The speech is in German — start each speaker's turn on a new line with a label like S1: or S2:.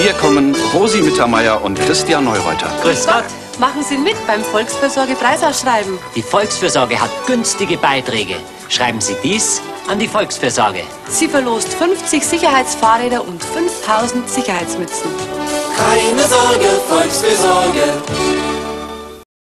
S1: Hier kommen Rosi Mittermeier und Christian Neureuter.
S2: Grüß Gott.
S3: Machen Sie mit beim Volksfürsorge Preisausschreiben.
S2: Die Volksfürsorge hat günstige Beiträge. Schreiben Sie dies an die Volksfürsorge.
S3: Sie verlost 50 Sicherheitsfahrräder und 5000 Sicherheitsmützen.
S4: Keine Sorge, Volksfürsorge.